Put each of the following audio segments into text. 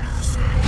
Scheiße.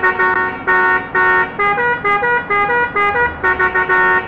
Thank you.